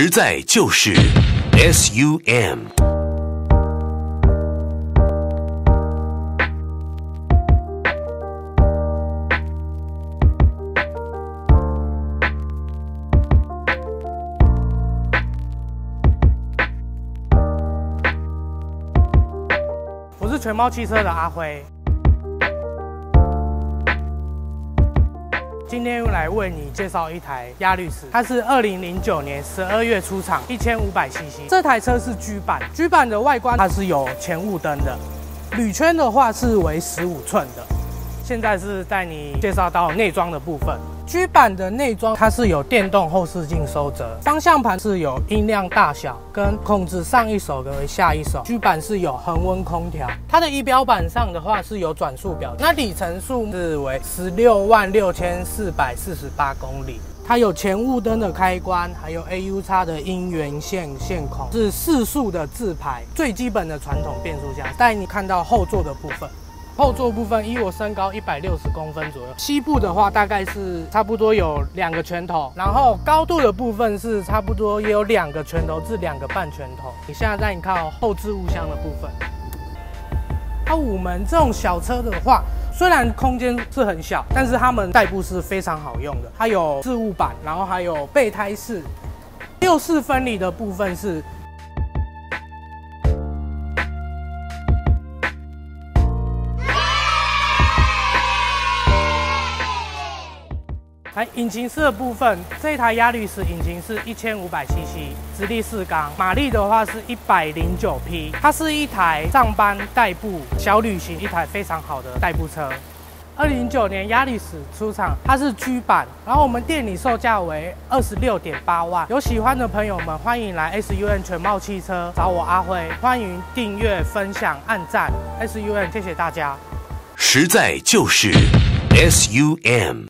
实在就是 SUM。我是全猫汽车的阿辉，今天又来为你介绍一台亚力士，它是二零零九年十二月出厂，一千五百 CC。这台车是 G 版，G 版的外观它是有前雾灯的，铝圈的话是为十五寸的。现在是带你介绍到内装的部分。G 版的内装它是有电动后视镜收折，方向盘是有音量大小跟控制上一手跟下一手。G 版是有恒温空调，它的仪表板上的话是有转速表，那里程数是为十六万六千四百四十八公里。它有前雾灯的开关，还有 AU 叉的音源线线孔，是四速的自排，最基本的传统变速箱。带你看到后座的部分。后座部分，以我身高一百六十公分左右，膝部的话大概是差不多有两个拳头，然后高度的部分是差不多也有两个拳头至两个半拳头。你现在再你看后置物箱的部分，它五门这种小车的话，虽然空间是很小，但是它们代步是非常好用的。它有置物板，然后还有备胎式，六四分离的部分是。来，引擎室的部分，这一台压力士引擎是一千五百 CC，直立四缸，马力的话是一百零九匹，它是一台上班代步、小旅行一台非常好的代步车。二零零九年压力士出厂，它是 G 版，然后我们店里售价为二十六点八万。有喜欢的朋友们，欢迎来 SUN 全貌汽车找我阿辉，欢迎订阅、分享、按赞 SUN，谢谢大家。实在就是 SUM。